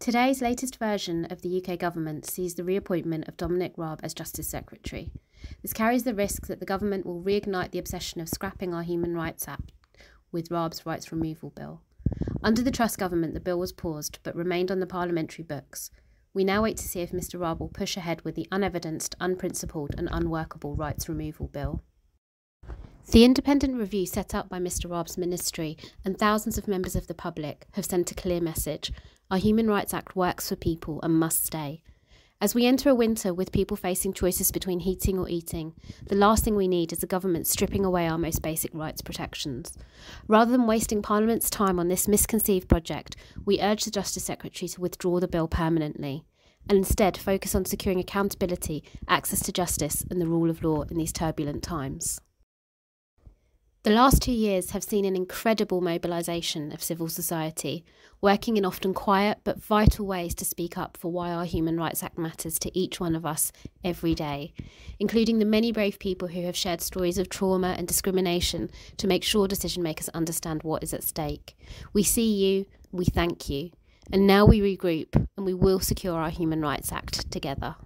Today's latest version of the UK government sees the reappointment of Dominic Raab as Justice Secretary. This carries the risk that the government will reignite the obsession of scrapping our Human Rights Act with Raab's rights removal bill. Under the Truss government, the bill was paused but remained on the parliamentary books. We now wait to see if Mr Raab will push ahead with the unevidenced, unprincipled, and unworkable rights removal bill. The independent review set up by Mr Raab's ministry and thousands of members of the public have sent a clear message. Our Human Rights Act works for people and must stay. As we enter a winter with people facing choices between heating or eating, the last thing we need is a government stripping away our most basic rights protections. Rather than wasting Parliament's time on this misconceived project, we urge the Justice Secretary to withdraw the bill permanently and instead focus on securing accountability, access to justice, and the rule of law in these turbulent times. The last two years have seen an incredible mobilisation of civil society, working in often quiet but vital ways to speak up for why our Human Rights Act matters to each one of us every day, including the many brave people who have shared stories of trauma and discrimination to make sure decision makers understand what is at stake. We see you, we thank you, and now we regroup and we will secure our Human Rights Act together.